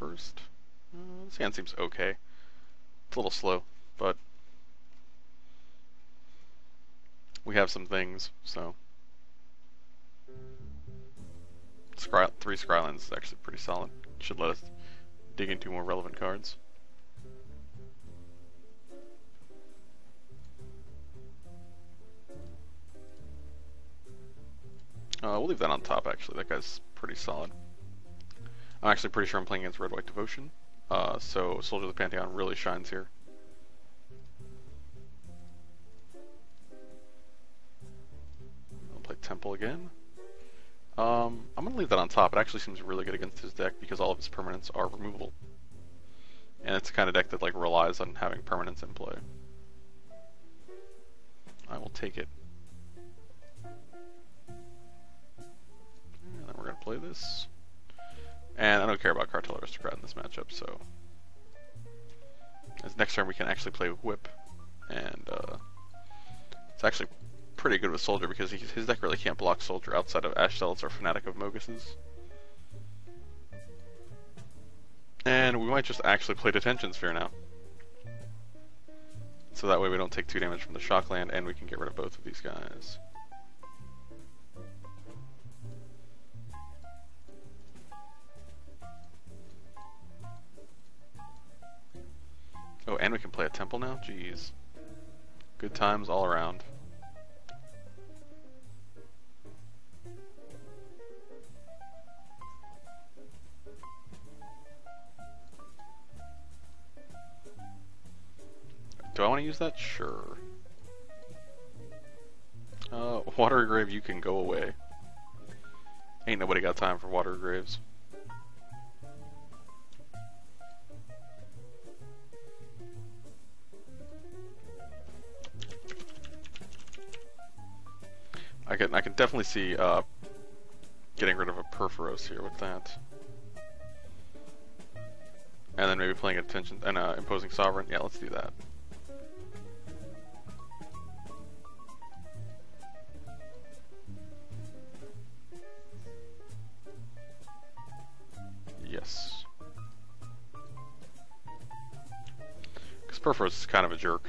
first. Uh, this hand seems okay. It's a little slow, but we have some things, so. Scry three Skylands is actually pretty solid. Should let us dig into more relevant cards. Uh, we'll leave that on top actually, that guy's pretty solid. I'm actually pretty sure I'm playing against Red White Devotion, uh, so Soldier of the Pantheon really shines here. I'll play Temple again. Um, I'm going to leave that on top. It actually seems really good against his deck because all of his permanents are removable. And it's the kind of deck that like relies on having permanents in play. I will take it. And then we're going to play this. And I don't care about Cartel Aristocrat in this matchup, so... As next turn we can actually play Whip. And uh, it's actually pretty good with Soldier because he, his deck really can't block Soldier outside of Ash Zealots or Fanatic of Mogis's. And we might just actually play Detention Sphere now. So that way we don't take 2 damage from the Shockland and we can get rid of both of these guys. Temple now? Jeez. Good times all around. Do I want to use that? Sure. Uh, Watery Grave, you can go away. Ain't nobody got time for Watery Graves. I can I can definitely see uh, getting rid of a Purphoros here with that. And then maybe playing attention and uh, imposing sovereign. Yeah, let's do that. Yes. Because Purphoros is kind of a jerk.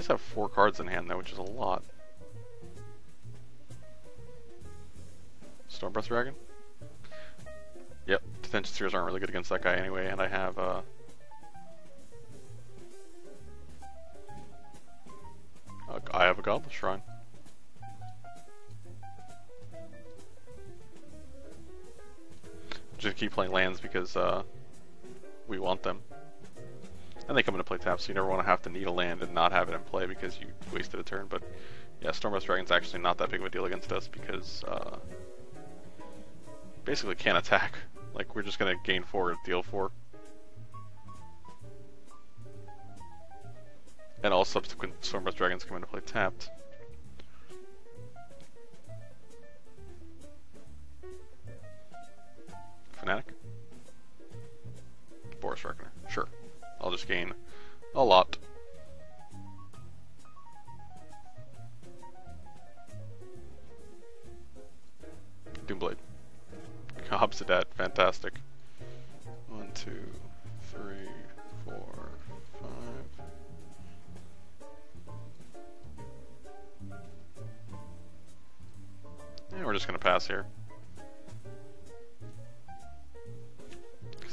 Does have four cards in hand though, which is a lot. Stormbreath Dragon? Yep, Detention Spheres aren't really good against that guy anyway, and I have, uh... I have a Godless Shrine. just keep playing lands because uh, we want them. And they come into play tap, so you never want to have to need a land and not have it in play because you wasted a turn. But yeah, Stormbreath Dragon's actually not that big of a deal against us because uh, basically can't attack. Like we're just gonna gain four, deal four. And all subsequent Stormbreath Dragons come into play tapped. Here.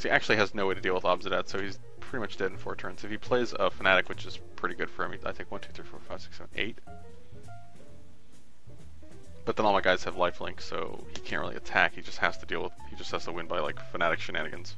he actually has no way to deal with Obzedat, so he's pretty much dead in four turns. If he plays a Fanatic, which is pretty good for him, I think 1, 2, 3, 4, 5, 6, 7, 8. But then all my guys have lifelink, so he can't really attack, he just has to deal with, he just has to win by like Fanatic shenanigans.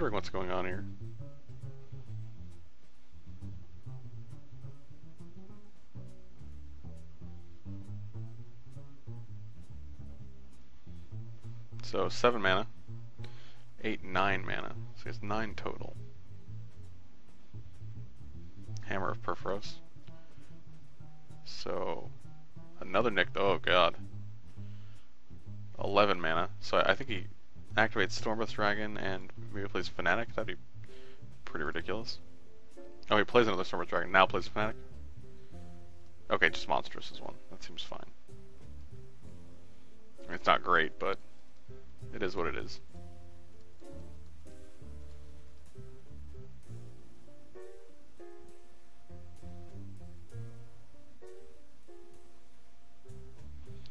Wondering what's going on here. So seven mana, eight, nine mana. So it's nine total. Hammer of Purphoros. So another Nick. Oh god. 11 mana. So I think he activates Stormbreath Dragon and maybe plays Fanatic. That'd be pretty ridiculous. Oh, he plays another Stormbreath Dragon. Now plays Fanatic. Okay, just Monstrous is one. That seems fine. It's not great, but it is what it is.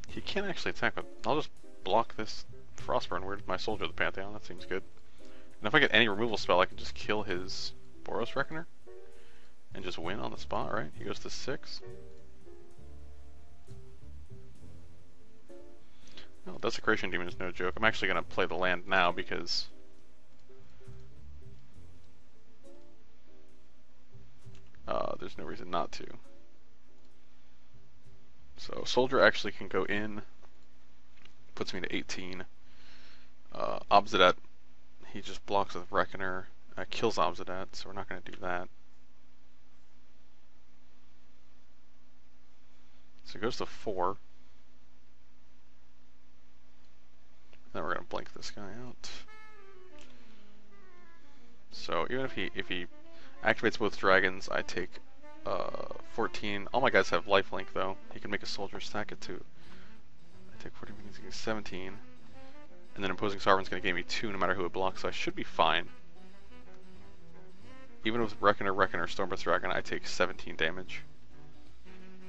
He can't actually attack, but I'll just block this Frostburn. Where's my Soldier of the Pantheon? That seems good. And if I get any removal spell, I can just kill his Boros Reckoner and just win on the spot, right? He goes to 6. Well, Desecration Demon is no joke. I'm actually going to play the land now because... Uh, there's no reason not to. So Soldier actually can go in, puts me to 18. Uh, he just blocks with Reckoner, uh, kills Obzedat, so we're not going to do that. So it goes to 4. Then we're going to blink this guy out. So even if he if he activates both dragons, I take uh, 14. All my guys have lifelink though. He can make a soldier stack it too. I take 14 means 17. And then Imposing Sovereign's going to give me 2 no matter who it blocks, so I should be fine. Even with Reckoner, Reckoner, Stormbreath Dragon, I take 17 damage.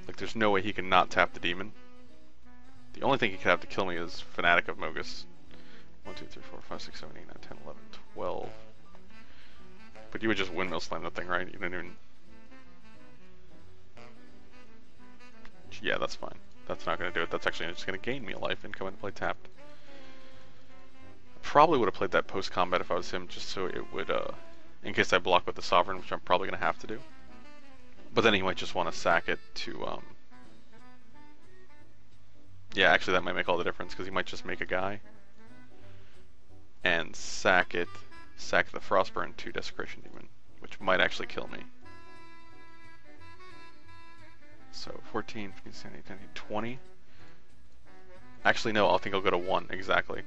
Like, there's no way he can not tap the demon. The only thing he could have to kill me is Fanatic of Mogis. 1, 2, 3, 4, 5, 6, 7, 8, 9, 10, 11, 12. But you would just windmill slam that thing, right? You didn't even yeah, that's fine. That's not going to do it. That's actually just going to gain me a life and come in and play tapped. Probably would have played that post-combat if I was him, just so it would, uh, in case I block with the Sovereign, which I'm probably going to have to do. But then he might just want to sack it to, um... Yeah, actually that might make all the difference, because he might just make a guy. And sack it, sack the Frostburn to Desecration Demon, which might actually kill me. So 14, 15, 17, 20. Actually, no, I think I'll go to 1, exactly.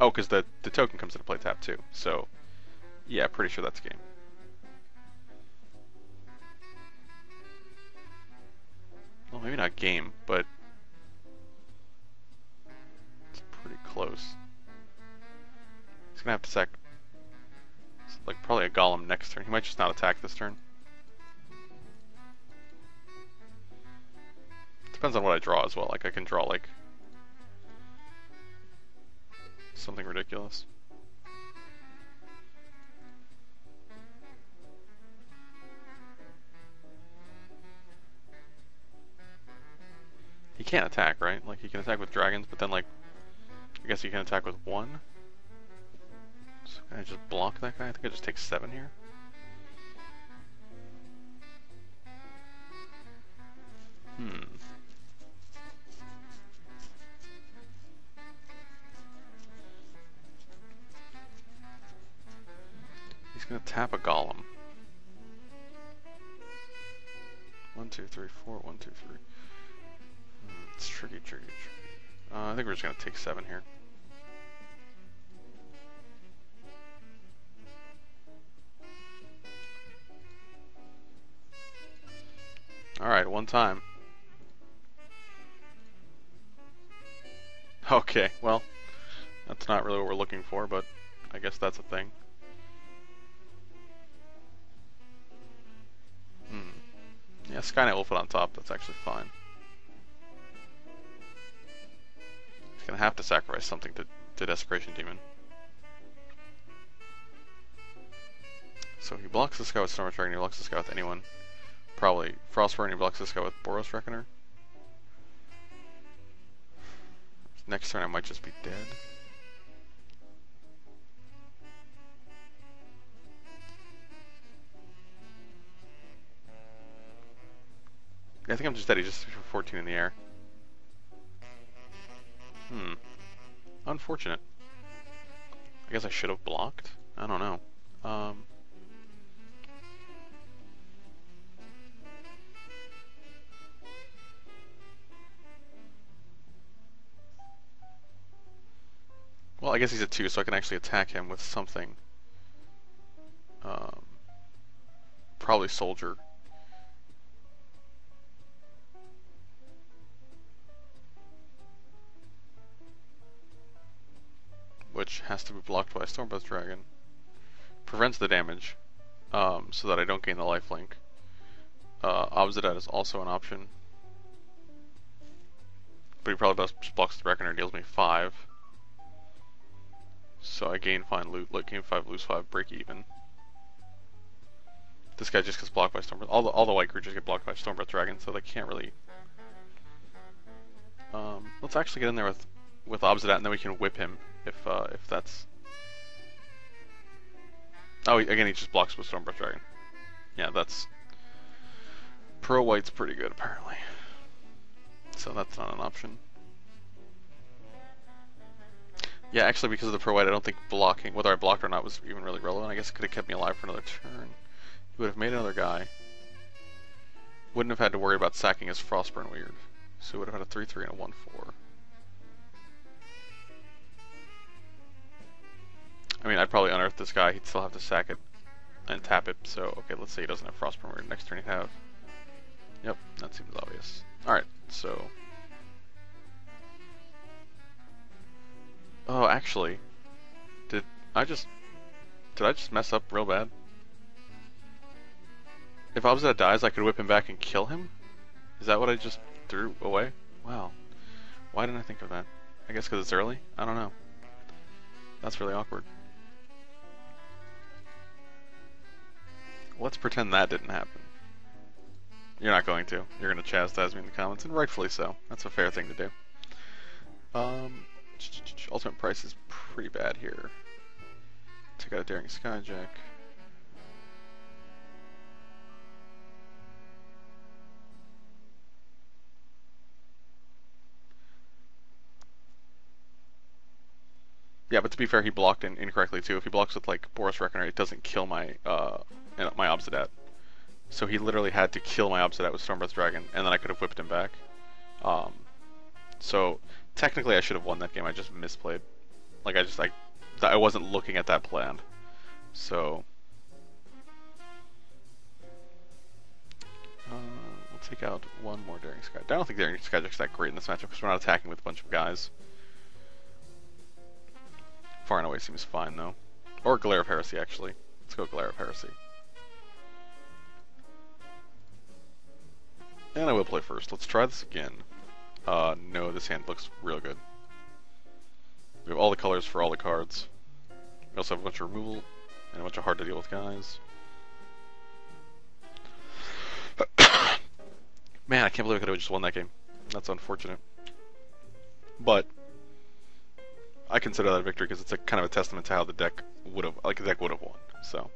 Oh, because the, the token comes into play tap too. So, yeah, pretty sure that's game. Well, maybe not game, but it's pretty close. He's gonna have to sack, like, probably a golem next turn. He might just not attack this turn. Depends on what I draw as well. Like, I can draw, like, something ridiculous. He can't attack, right? Like, he can attack with dragons, but then, like, I guess he can attack with one? So can I just block that guy? I think I just take seven here. Hmm. Gonna tap a golem. One, two, three, four, one, two, three. Hmm, it's tricky, tricky, tricky. Uh, I think we're just gonna take seven here. Alright, one time. Okay, well, that's not really what we're looking for, but I guess that's a thing. Skynet will put on top, that's actually fine. He's gonna have to sacrifice something to, to Desecration Demon. So he blocks this guy with Storm Dragon, he blocks this guy with anyone. Probably Frostburn, he blocks this guy with Boros Reckoner. Next turn I might just be dead. I think I'm just dead. He just for 14 in the air. Hmm. Unfortunate. I guess I should have blocked? I don't know. Um... Well, I guess he's a 2, so I can actually attack him with something. Um, probably Soldier. Has to be blocked by Stormbreath Dragon. Prevents the damage, um, so that I don't gain the lifelink. Uh, Obzedat is also an option. But he probably best blocks the Reckoner deals me 5. So I gain 5 loot, like gain 5, lose 5, break even. This guy just gets blocked by Stormbreath. All the, all the white creatures get blocked by Stormbreath Dragon, so they can't really... Um, let's actually get in there with, with Obzedat, and then we can whip him, if, uh, if that's... Oh, again, he just blocks with Stormbreath Dragon. Yeah, that's... Pro White's pretty good, apparently. So that's not an option. Yeah, actually, because of the pro white, I don't think blocking, whether I blocked or not, was even really relevant. I guess it could have kept me alive for another turn. He would have made another guy. Wouldn't have had to worry about sacking his Frostburn Weird. So he would have had a 3-3 and a 1-4. I mean, I'd probably unearth this guy. He'd still have to sack it and tap it. So, okay, let's say he doesn't have Frostburn Weird. Next turn he'd have. Yep, that seems obvious. Alright, so Oh, actually, did I just did I just mess up real bad? If Obzedat dies, I could whip him back and kill him? Is that what I just threw away? Wow. Why didn't I think of that? I guess because it's early? I don't know. That's really awkward. Let's pretend that didn't happen. You're not going to. You're going to chastise me in the comments, and rightfully so. That's a fair thing to do. Um, Ultimate price is pretty bad here. Take out a Daring Skyjack. Yeah, but to be fair, he blocked in incorrectly too. If he blocks with like Boros Reckoner, it doesn't kill my uh my Obzedat. So he literally had to kill my Obzedat with Stormbreath Dragon, and then I could have whipped him back. Um, so technically I should have won that game. I just misplayed. Like I just like I wasn't looking at that plan. So uh, we'll take out one more Daring Sky. I don't think Daring Skyjack's that great in this matchup because we're not attacking with a bunch of guys. Far and away seems fine though. Or Glare of Heresy actually. Let's go Glare of Heresy. And I will play first. Let's try this again. Uh, no, this hand looks real good. We have all the colors for all the cards. We also have a bunch of removal and a bunch of hard to deal with guys. Man, I can't believe I could have just won that game. That's unfortunate. But I consider that a victory because it's a kind of a testament to how the deck would have, like the deck would have won. So,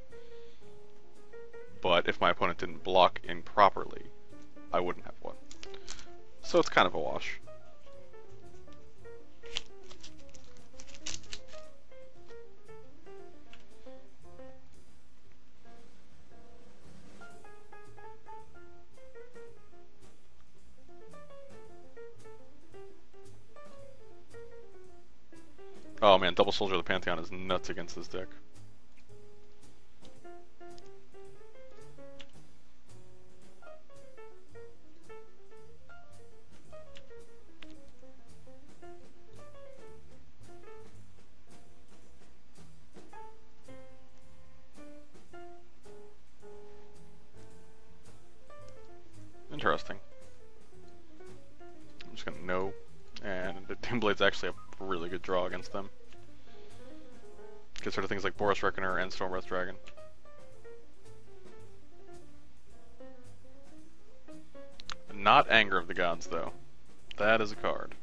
but if my opponent didn't block improperly, I wouldn't have won. So it's kind of a wash. Oh man, Double Soldier of the Pantheon is nuts against this deck. Interesting. I'm just gonna know. And the Doomblade's actually a really good draw against them. Gets rid of things like Boros Reckoner and Stormbreath Dragon. Not Anger of the Gods, though. That is a card.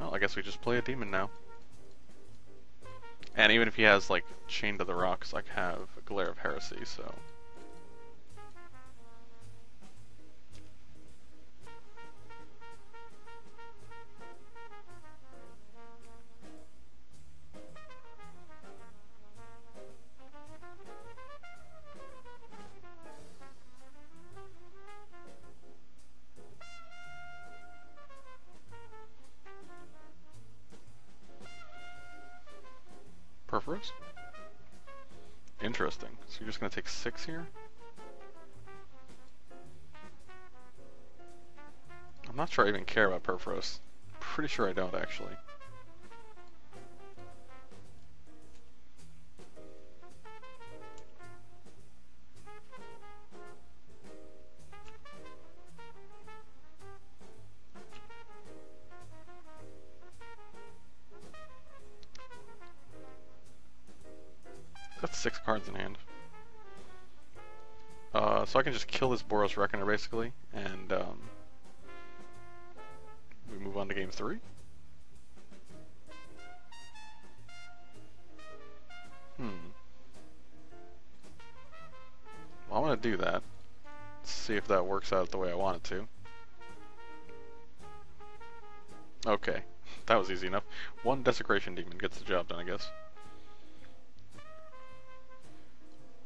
Well, I guess we just play a demon now. And even if he has, like, Chained to the Rocks, I have Glare of Heresy, so... care about Purphoros. Pretty sure I don't, actually. Got six cards in hand. Uh, so I can just kill this Boros Reckoner basically, and um, game three. Hmm. Well, I'm gonna do that. See if that works out the way I want it to. Okay, that was easy enough. One Desecration Demon gets the job done, I guess.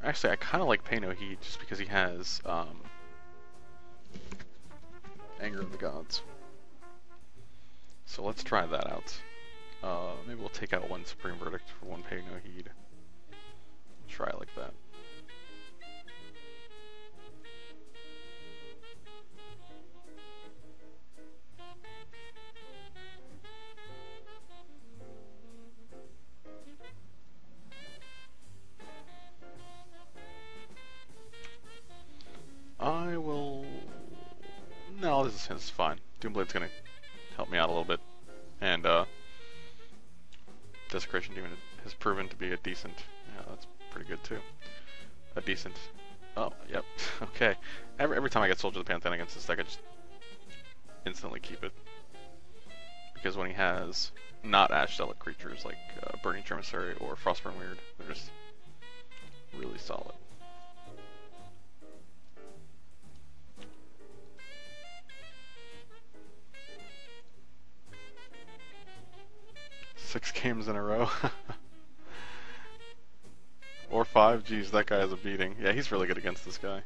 Actually, I kind of like Pay No Heed just because he has um, Anger of the Gods. So let's try that out. Uh, maybe we'll take out one Supreme Verdict for one Pay No Heed. Try it like that. I will... No, this is, this is fine. Doomblade's gonna help me out a little bit. And, uh... Desecration Demon has proven to be a decent... Yeah, that's pretty good, too. A decent... Oh, yep. okay. Every, every time I get Soldier of the Pantheon against this deck, I just instantly keep it. Because when he has not Ash Zealot creatures like uh, Burning Emissary or Frostburn Weird, they're just really solid. Six games in a row. or five, geez, that guy has a beating. Yeah, he's really good against this guy.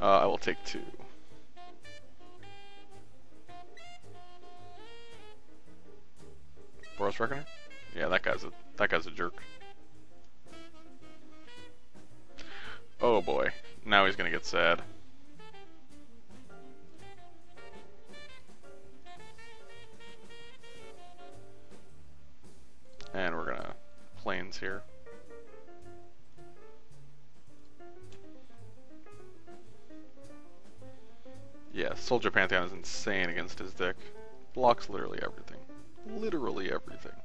Uh, I will take two. Boros Reckoner? Yeah, that guy's a that guy's a jerk. Oh boy, now he's gonna get sad. And we're gonna planes here. Yeah, Soldier Pantheon is insane against his deck. Blocks literally everything. Literally everything.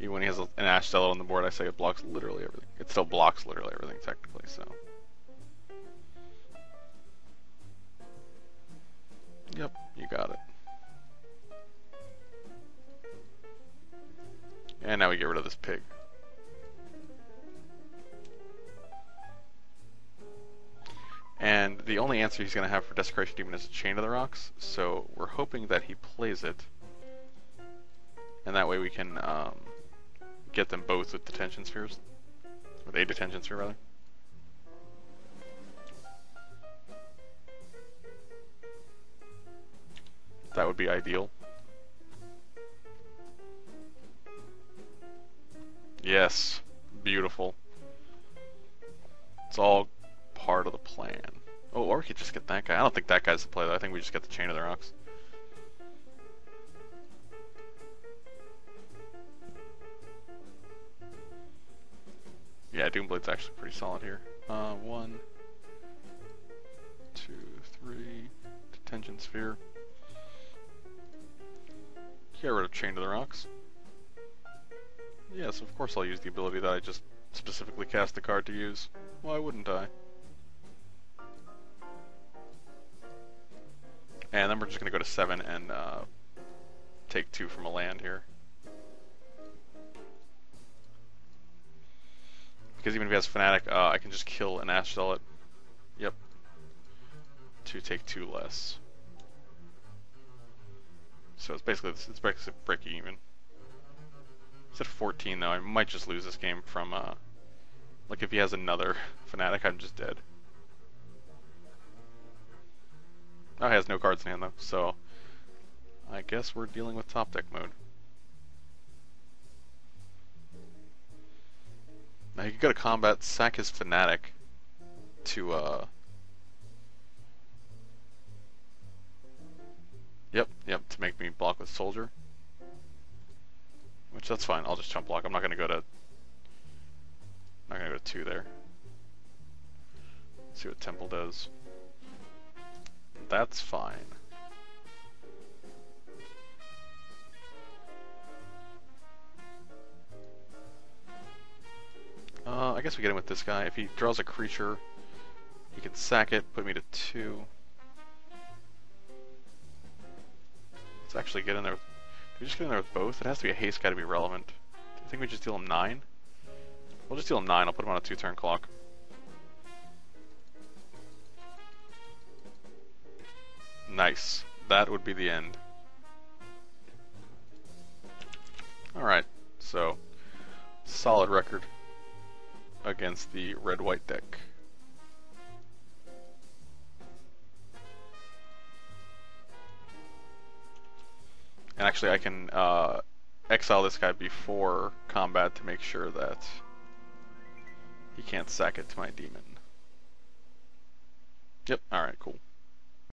Even when he has an Ash on the board, I say it blocks literally everything. It still blocks literally everything, technically, so. Yep, you got it. And now we get rid of this pig. And the only answer he's going to have for Desecration Demon is a Chain of the Rocks, so we're hoping that he plays it. And that way we can um, get them both with detention spheres. With a detention sphere, rather. That would be ideal. Yes, beautiful. It's all part of the plan. Oh, or we could just get that guy. I don't think that guy's the play though. I think we just get the Chain of the Rocks. Doomblade's actually pretty solid here. Uh, one, two, three, detention sphere. Get rid of Chain to the Rocks. Yes, of course I'll use the ability that I just specifically cast the card to use. Why wouldn't I? And then we're just going to go to 7 and uh, take 2 from a land here. Because even if he has Fanatic, uh, I can just kill an Ash Zealot. Yep. To take 2 less. So it's basically it's basically breaking even. It's at 14 though. I might just lose this game from uh, like if he has another fanatic, I'm just dead. Oh, he has no cards in hand though, so I guess we're dealing with top deck mode. Now he could go to combat, sack his fanatic to uh Yep, yep, to make me block with soldier. Which that's fine, I'll just chump block. I'm not gonna go to I'm not gonna go to two there. Let's see what Temple does. That's fine. Uh, I guess we get him with this guy. If he draws a creature, he can sack it, put me to two. Let's actually get in there. With, we just get in there with both? It has to be a haste guy to be relevant. I think we just deal him nine. We'll just deal him nine. I'll put him on a two-turn clock. Nice. That would be the end. Alright, so solid record against the red-white deck. And actually I can uh, exile this guy before combat to make sure that he can't sack it to my demon. Yep, alright, cool.